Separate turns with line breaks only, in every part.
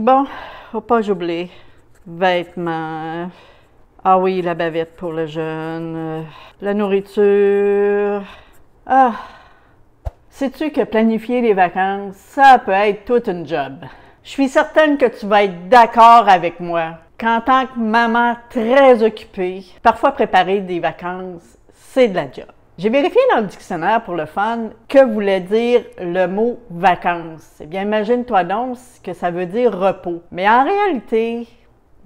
Bon, faut pas j'oublie. Vêtements. Ah oui, la bavette pour le jeune. La nourriture. Ah. Sais-tu que planifier les vacances, ça peut être toute une job? Je suis certaine que tu vas être d'accord avec moi qu'en tant que maman très occupée, parfois préparer des vacances, c'est de la job. J'ai vérifié dans le dictionnaire pour le fun que voulait dire le mot vacances. Eh bien, imagine-toi donc que ça veut dire repos. Mais en réalité,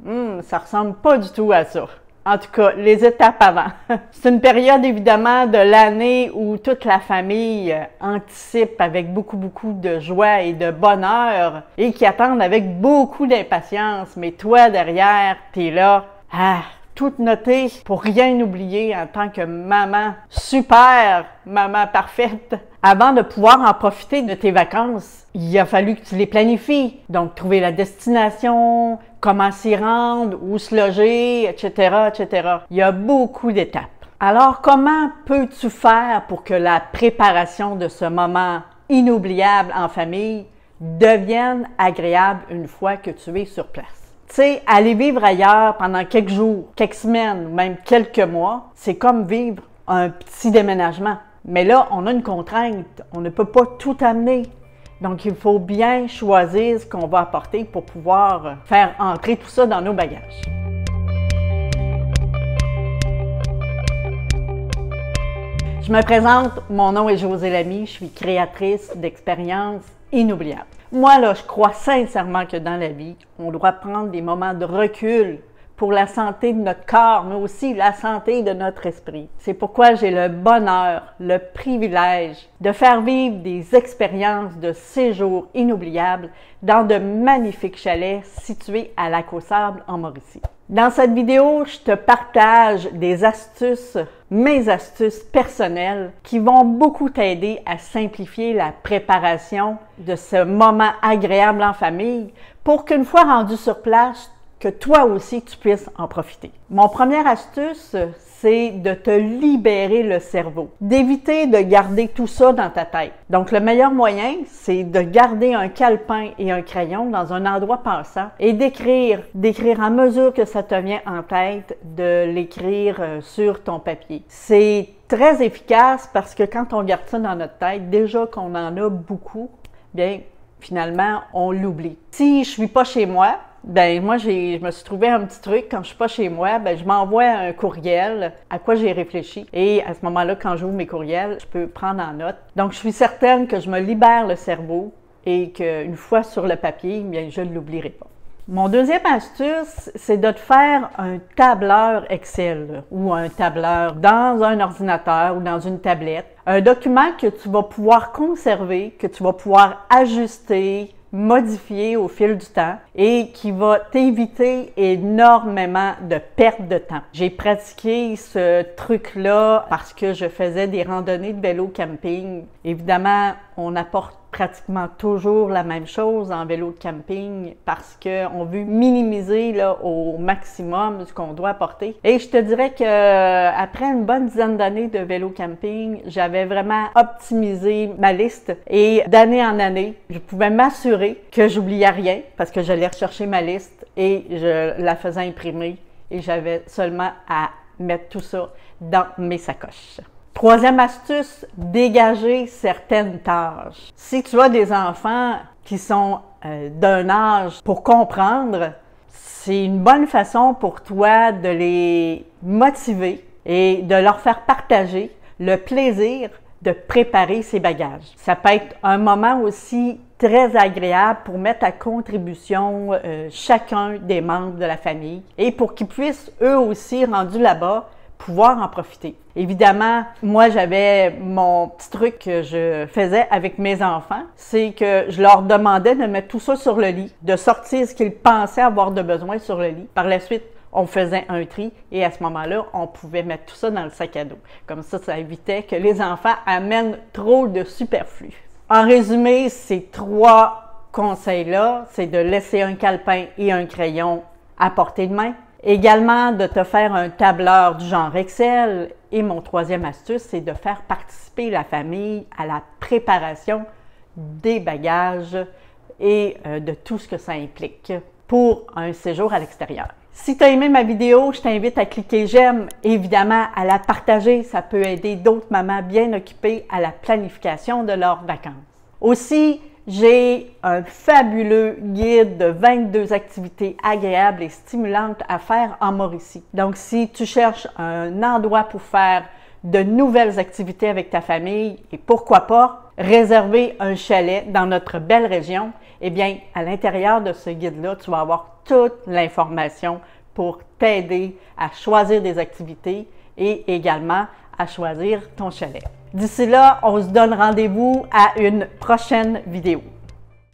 hmm, ça ressemble pas du tout à ça. En tout cas, les étapes avant. C'est une période évidemment de l'année où toute la famille euh, anticipe avec beaucoup, beaucoup de joie et de bonheur et qui attendent avec beaucoup d'impatience. Mais toi, derrière, t'es là. Ah, tout noté pour rien oublier en tant que maman super, maman parfaite. Avant de pouvoir en profiter de tes vacances, il a fallu que tu les planifies. Donc, trouver la destination, comment s'y rendre, où se loger, etc., etc. Il y a beaucoup d'étapes. Alors, comment peux-tu faire pour que la préparation de ce moment inoubliable en famille devienne agréable une fois que tu es sur place? Tu sais, aller vivre ailleurs pendant quelques jours, quelques semaines, même quelques mois, c'est comme vivre un petit déménagement. Mais là, on a une contrainte. On ne peut pas tout amener. Donc, il faut bien choisir ce qu'on va apporter pour pouvoir faire entrer tout ça dans nos bagages. Je me présente, mon nom est José Lamy, je suis créatrice d'expériences inoubliables. Moi, là, je crois sincèrement que dans la vie, on doit prendre des moments de recul pour la santé de notre corps, mais aussi la santé de notre esprit. C'est pourquoi j'ai le bonheur, le privilège de faire vivre des expériences de séjour inoubliables dans de magnifiques chalets situés à Lac aux Sables en Mauricie. Dans cette vidéo, je te partage des astuces, mes astuces personnelles qui vont beaucoup t'aider à simplifier la préparation de ce moment agréable en famille pour qu'une fois rendu sur place, que toi aussi tu puisses en profiter. Mon première astuce, c'est de te libérer le cerveau, d'éviter de garder tout ça dans ta tête. Donc le meilleur moyen, c'est de garder un calepin et un crayon dans un endroit passant et d'écrire, d'écrire à mesure que ça te vient en tête, de l'écrire euh, sur ton papier. C'est très efficace parce que quand on garde ça dans notre tête, déjà qu'on en a beaucoup, bien finalement on l'oublie. Si je suis pas chez moi, ben moi j'ai je me suis trouvé un petit truc quand je suis pas chez moi, ben je m'envoie un courriel à quoi j'ai réfléchi et à ce moment-là quand j'ouvre mes courriels, je peux prendre en note. Donc je suis certaine que je me libère le cerveau et qu'une fois sur le papier, bien je ne l'oublierai pas. Mon deuxième astuce, c'est de te faire un tableur Excel ou un tableur dans un ordinateur ou dans une tablette. Un document que tu vas pouvoir conserver, que tu vas pouvoir ajuster, modifier au fil du temps et qui va t'éviter énormément de perte de temps. J'ai pratiqué ce truc-là parce que je faisais des randonnées de vélo camping. Évidemment, on apporte pratiquement toujours la même chose en vélo de camping parce qu'on veut minimiser là, au maximum ce qu'on doit apporter. Et je te dirais que après une bonne dizaine d'années de vélo camping, j'avais vraiment optimisé ma liste et d'année en année, je pouvais m'assurer que j'oubliais rien parce que j'allais rechercher ma liste et je la faisais imprimer et j'avais seulement à mettre tout ça dans mes sacoches. Troisième astuce, dégager certaines tâches. Si tu as des enfants qui sont euh, d'un âge pour comprendre, c'est une bonne façon pour toi de les motiver et de leur faire partager le plaisir de préparer ses bagages. Ça peut être un moment aussi très agréable pour mettre à contribution euh, chacun des membres de la famille et pour qu'ils puissent eux aussi, rendus là-bas, pouvoir en profiter. Évidemment, moi, j'avais mon petit truc que je faisais avec mes enfants, c'est que je leur demandais de mettre tout ça sur le lit, de sortir ce qu'ils pensaient avoir de besoin sur le lit. Par la suite, on faisait un tri et à ce moment-là, on pouvait mettre tout ça dans le sac à dos. Comme ça, ça évitait que les enfants amènent trop de superflu. En résumé, ces trois conseils-là, c'est de laisser un calepin et un crayon à portée de main, Également, de te faire un tableur du genre Excel. Et mon troisième astuce, c'est de faire participer la famille à la préparation des bagages et euh, de tout ce que ça implique pour un séjour à l'extérieur. Si tu as aimé ma vidéo, je t'invite à cliquer j'aime, évidemment à la partager, ça peut aider d'autres mamans bien occupées à la planification de leurs vacances. Aussi, j'ai un fabuleux guide de 22 activités agréables et stimulantes à faire en Mauricie. Donc, si tu cherches un endroit pour faire de nouvelles activités avec ta famille et pourquoi pas réserver un chalet dans notre belle région, eh bien, à l'intérieur de ce guide-là, tu vas avoir toute l'information pour t'aider à choisir des activités et également à choisir ton chalet. D'ici là, on se donne rendez-vous à une prochaine vidéo.